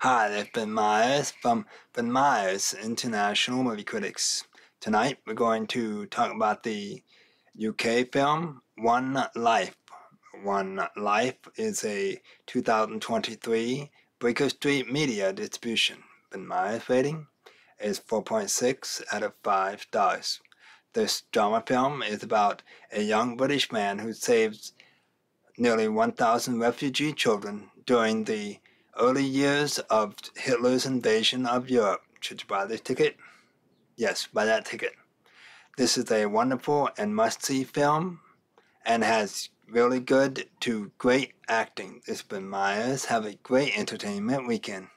Hi, is Ben Meyers from Ben Meyers International Movie Critics. Tonight we're going to talk about the UK film One Life. One Life is a 2023 Baker Street Media distribution. Ben Meyers rating is 4.6 out of 5 stars. This drama film is about a young British man who saves nearly 1,000 refugee children during the early years of Hitler's invasion of Europe. Should you buy this ticket? Yes, buy that ticket. This is a wonderful and must-see film and has really good to great acting. Has been Meyers. Have a great entertainment weekend.